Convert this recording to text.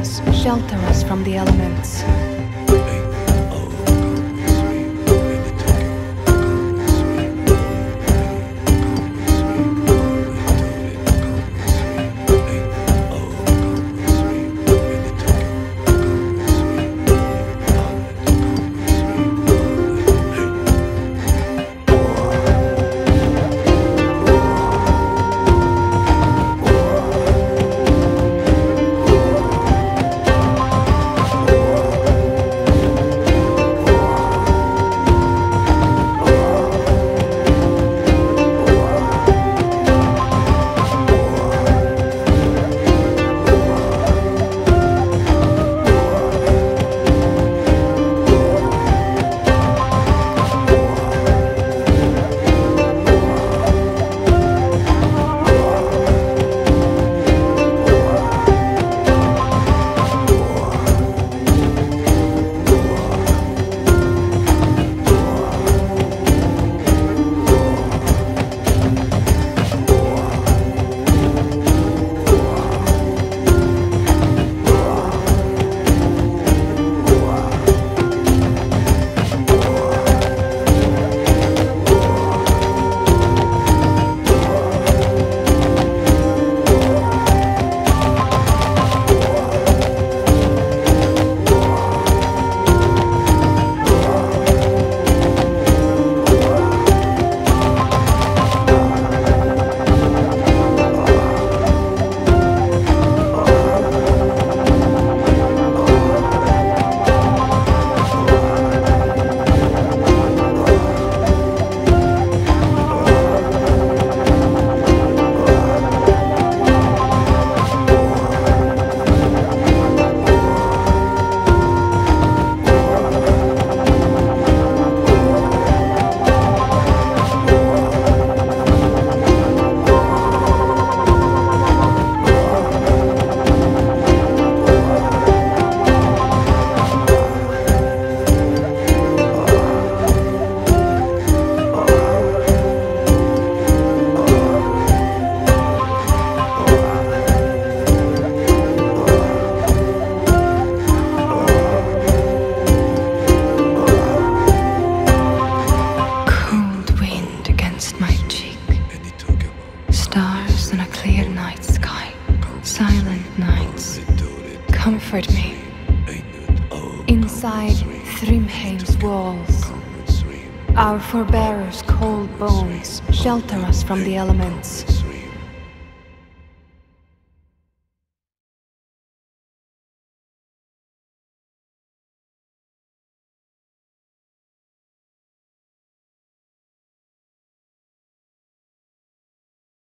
mountains shelter us from the elements. stars in a clear night sky. Silent nights. Comfort me. Inside Thrymheim's walls, our forebearers' cold bones shelter us from the elements.